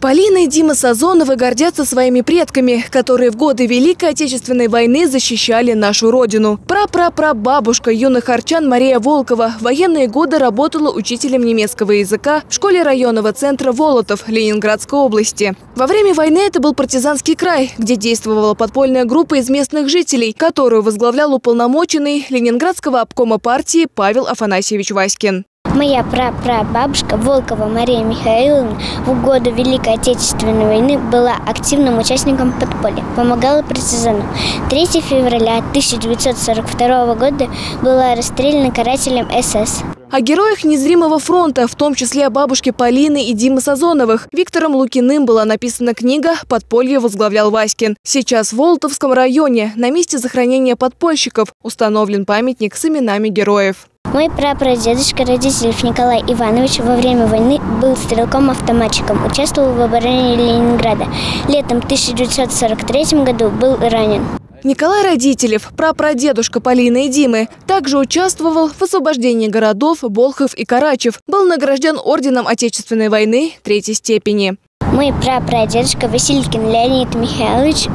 Полина и Дима Сазоновы гордятся своими предками, которые в годы Великой Отечественной войны защищали нашу родину. Пра-пра-пра-бабушка юных арчан Мария Волкова в военные годы работала учителем немецкого языка в школе районного центра Волотов Ленинградской области. Во время войны это был партизанский край, где действовала подпольная группа из местных жителей, которую возглавлял уполномоченный Ленинградского обкома партии Павел Афанасьевич Васькин. Моя прапрабабушка Волкова Мария Михайловна в годы Великой Отечественной войны была активным участником подполья, помогала партизанам. 3 февраля 1942 года была расстреляна карателем СС. О героях незримого фронта, в том числе о бабушке Полины и Димы Сазоновых, Виктором Лукиным была написана книга «Подполье возглавлял Васькин». Сейчас в Волтовском районе на месте захоронения подпольщиков установлен памятник с именами героев. Мой прапрадедушка, родитель Николай Иванович, во время войны был стрелком-автоматчиком, участвовал в обороне Ленинграда. Летом 1943 году был ранен. Николай Родителев, прапрадедушка Полины и Димы, также участвовал в освобождении городов Болхов и Карачев. Был награжден орденом Отечественной войны третьей степени. Мой прапрадедушка Василькин Леонид Михайлович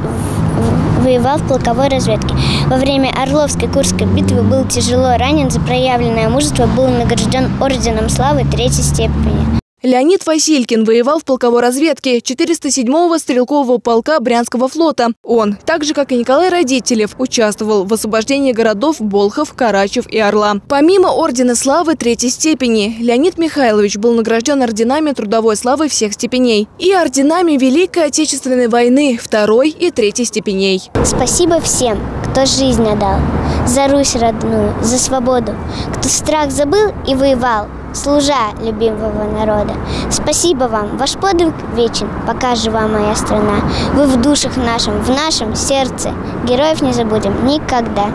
воевал в полковой разведке. Во время Орловской Курской битвы был тяжело ранен за проявленное мужество, был награжден орденом славы третьей степени. Леонид Василькин воевал в полковой разведке 407-го стрелкового полка Брянского флота. Он, так же как и Николай Родителев, участвовал в освобождении городов Болхов, Карачев и Орла. Помимо Ордена Славы третьей степени, Леонид Михайлович был награжден орденами Трудовой Славы всех степеней и орденами Великой Отечественной войны второй и третьей степеней. Спасибо всем, кто жизнь отдал, за Русь родную, за свободу, кто страх забыл и воевал, служа любимого народа. Спасибо вам, ваш подвиг вечен, пока жива моя страна. Вы в душах нашем, в нашем сердце. Героев не забудем никогда.